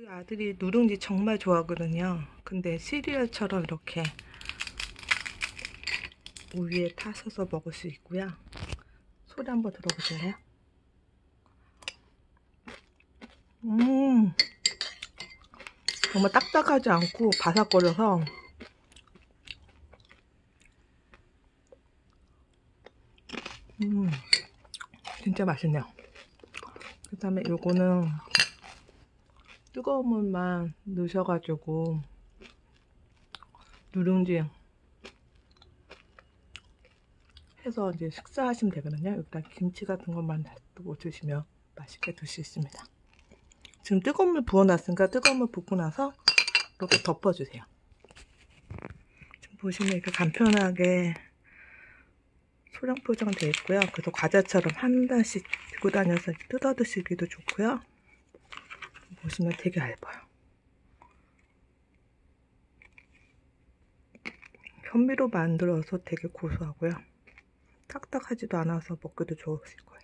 우리 아들이 누룽지 정말 좋아하거든요. 근데 시리얼처럼 이렇게 우유에 타셔서 먹을 수 있고요. 소리 한번 들어보실래요? 음, 정말 딱딱하지 않고 바삭거려서 음, 진짜 맛있네요. 그 다음에 요거는 뜨거운 물만 넣으셔가지고 누룽지 해서 이제 식사하시면 되거든요. 여기다 김치 같은 것만 놔두고 드시면 맛있게 드실 수 있습니다. 지금 뜨거운 물 부어놨으니까 뜨거운 물 붓고 나서 이렇게 덮어주세요. 지금 보시면 이렇게 간편하게 소량 포장되어 있고요. 그래서 과자처럼 한 단씩 들고 다녀서 뜯어 드시기도 좋고요. 보시면 되게 얇아요. 현미로 만들어서 되게 고소하고요. 딱딱하지도 않아서 먹기도 좋으시고